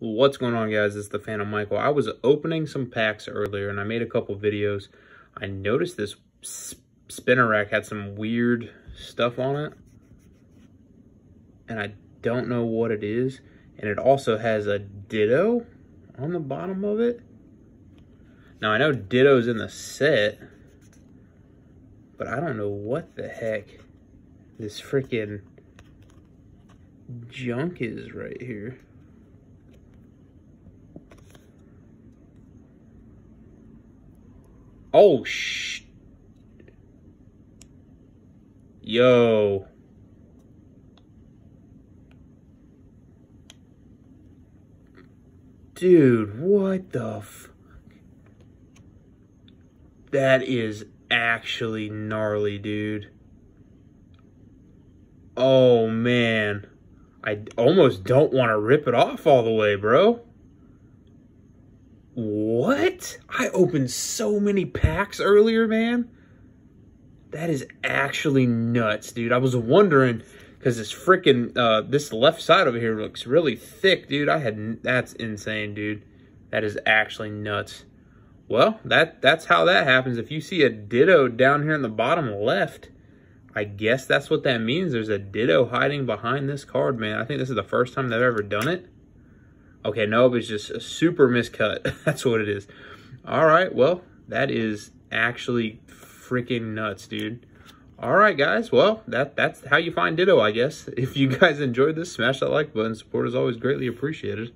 What's going on guys, it's the Phantom Michael. I was opening some packs earlier and I made a couple videos. I noticed this spinner rack had some weird stuff on it. And I don't know what it is. And it also has a Ditto on the bottom of it. Now I know Ditto's in the set. But I don't know what the heck this freaking junk is right here. Oh, sh... Yo. Dude, what the. That is actually gnarly, dude. Oh, man. I almost don't want to rip it off all the way, bro. What? I opened so many packs earlier, man. That is actually nuts, dude. I was wondering because this freaking uh, this left side over here looks really thick, dude. I had that's insane, dude. That is actually nuts. Well, that that's how that happens. If you see a ditto down here in the bottom left, I guess that's what that means. There's a ditto hiding behind this card, man. I think this is the first time they've ever done it. Okay, no, it was just a super miscut. That's what it is. All right, well, that is actually freaking nuts, dude. All right, guys. Well, that that's how you find Ditto, I guess. If you guys enjoyed this, smash that like button. Support is always greatly appreciated.